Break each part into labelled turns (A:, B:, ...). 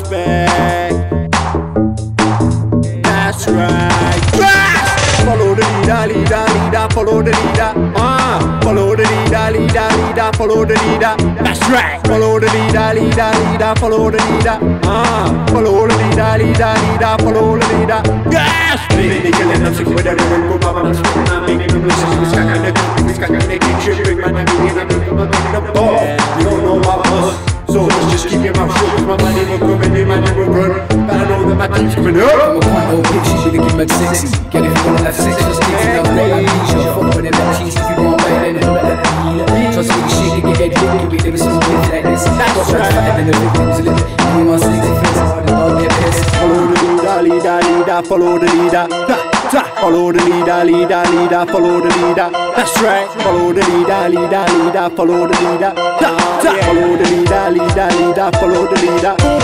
A: respect. That's right. Yes! Follow the leader, leader, leader, follow the leader. Ah, follow the leader, leader, leader, follow the leader. That's right. Follow the leader, leader, leader, follow the leader. Ah, follow the leader, leader, leader, follow the leader. Yes! Baby, killing them sick with a little bit so let's just keep your mouth shut, my money will come in my team's coming up.
B: I'm a point old bitch, she get mad sexy. Get it from the left sex, just get it up, let me show. Fuck with it, that cheese, if you want, man, then it let me Trust me, shit can get head lick, we live some bitch like this. Got right fatter than the victims, live it. You want sexy face, hard and all their piss.
A: Follow the leader, leader, leader, follow the leader. Da, da. Follow the leader, leader, leader, follow the leader. That's right. Follow the leader, leader, leader, follow the leader. Da, da. Follow the leader, leader, leader, follow the leader.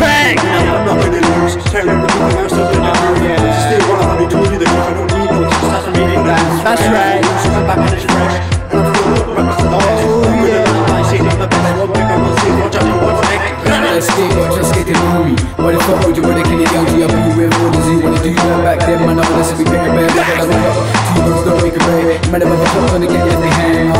A: Bang. I'm not gonna lose. Tell them to do the rest of the night. Still wanna have me told you the truth. I don't need no success. I'm reading that. That's right. So I'm back it's fresh. And I'm feeling represent the best. Oh yeah. I I'm the best. One I'm gonna see. Watch out, you to make.
B: Let's get go, just get to know me. What the fuck would you wanna kill it down to your blue with orders? You wanna do that back then, man? I wanna see me pick a bad like I look up. Two girls don't make a bad. Man, I'm a fuck gonna get in the hand. Oh, let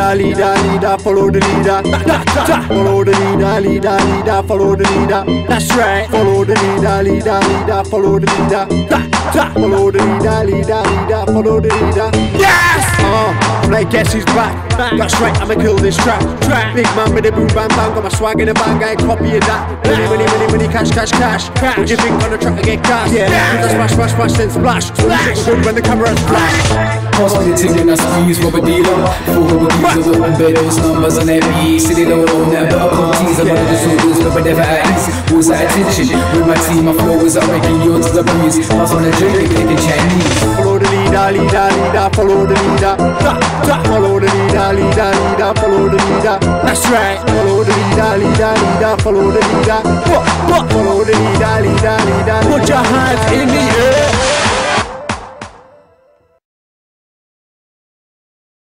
A: leader, leader, leader, follow the leader. Da, da, da. Follow the leader, leader, leader, follow the leader. That's right. Follow the leader, leader, leader, follow the leader. Da, da. Follow the leader, leader, leader, follow the leader. Yes! Uh, I'm like, guess he's back. That's right, I'ma kill this trap. Trap. Big man with the boom bam bang, got my swag in the bag, I ain't copy of that. Money, money, money, money, cash, cash, cash. What do you think on the track to get cash? Yeah. Splash, splash, splash, then splash. Splash. Good when the camera flash.
B: Pass me the thing I squeeze rubber dealer. Four rubber keys of open bed, those numbers on that B. City don't own that, but I come tease. I'm one of the soldiers, but never at ease. Who's that attention? With my team, my flow is up, making yours to the breeze. Pass on the drink, making Chinese.
A: Follow the leader, leader, leader, follow the leader. Da, da. Follow the leader, leader, leader, follow the leader. That's right. Follow the leader, leader, leader, follow the leader. What, what? Follow the leader, leader, leader. Put your hands in the air.